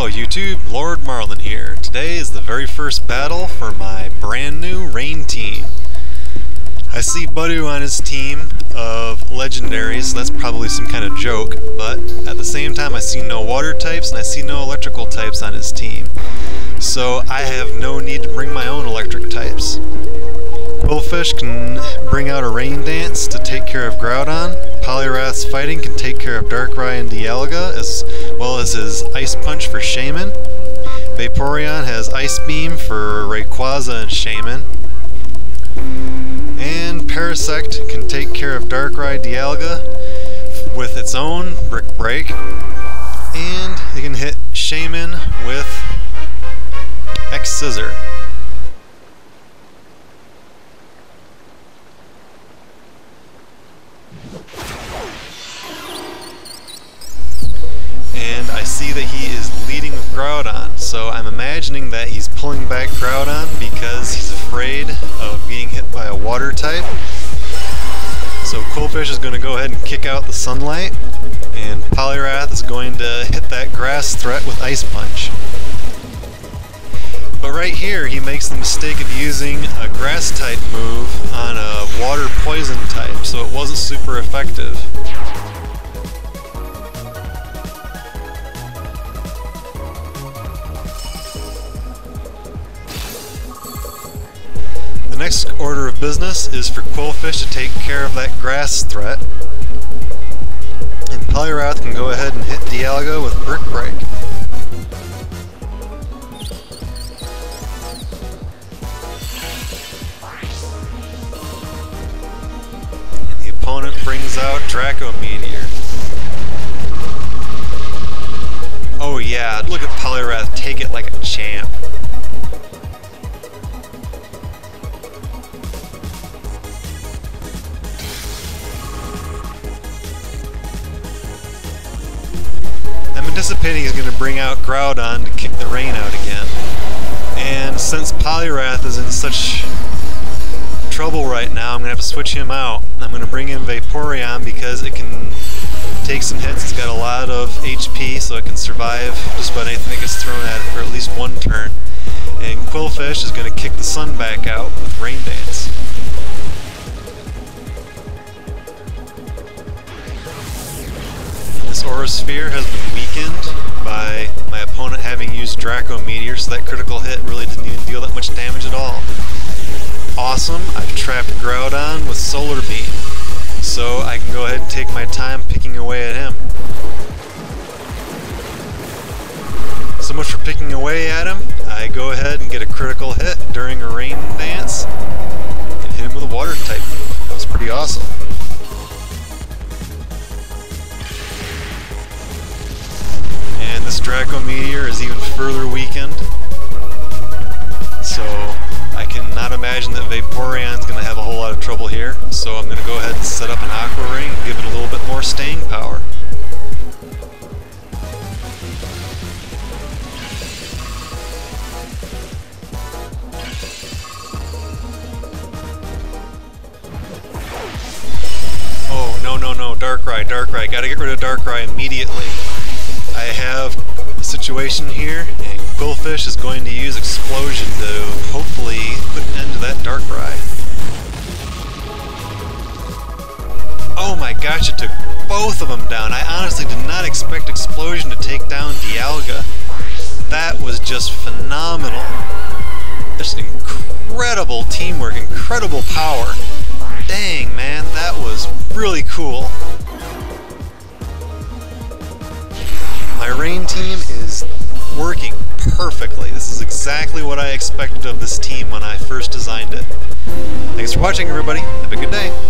Hello YouTube, Lord Marlin here. Today is the very first battle for my brand new rain team. I see Budu on his team of legendaries, that's probably some kind of joke, but at the same time I see no water types and I see no electrical types on his team. So I have no need to bring my own electric types. Qwilfish can bring out a rain dance to take care of Groudon. Poliwrath's fighting can take care of Darkrai and Dialga, as well as his Ice Punch for Shaymin. Vaporeon has Ice Beam for Rayquaza and Shaymin. And Parasect can take care of Darkrai Dialga with its own Brick Break. And it can hit Shaymin with X Scissor. I see that he is leading with Groudon, so I'm imagining that he's pulling back Groudon because he's afraid of being hit by a water type. So Qwilfish is going to go ahead and kick out the Sunlight, and Poliwrath is going to hit that Grass threat with Ice Punch. But right here, he makes the mistake of using a Grass type move on a Water Poison type, so it wasn't super effective. Next order of business is for Qwilfish to take care of that grass threat. And Poliwrath can go ahead and hit Dialga with Brick Break. And the opponent brings out Draco Meteor. Oh yeah, look at Poliwrath take it like a champ. Anticipating he's going to bring out Groudon to kick the rain out again. And since Poliwrath is in such trouble right now, I'm going to have to switch him out. I'm going to bring in Vaporeon because it can take some hits. It's got a lot of HP, so it can survive just about anything that gets thrown at it for at least one turn. And Qwilfish is going to kick the sun back out with Rain Dance. This Aura Sphere has been weakened by my opponent having used Draco Meteor, so that critical hit really didn't even deal that much damage at all. Awesome, I've trapped Groudon with Solar Beam, so I can go ahead and take my time picking away at him. So much for picking away at him, I go ahead and get a critical hit during a rain dance, and hit him with a water type move. That was pretty awesome. This Draco Meteor is even further weakened. So I cannot imagine that Vaporeon is going to have a whole lot of trouble here. So I'm going to go ahead and set up an Aqua Ring and give it a little bit more staying power. Oh, no, no, no, Darkrai, Darkrai, gotta get rid of Darkrai immediately. I have a situation here, and Qwilfish is going to use Explosion to hopefully put an end to that Darkrai. Oh my gosh, it took both of them down. I honestly did not expect Explosion to take down Dialga. That was just phenomenal. Just incredible teamwork, incredible power. Dang, man, that was really cool. My rain team is working perfectly. This is exactly what I expected of this team when I first designed it. Thanks for watching, everybody. Have a good day.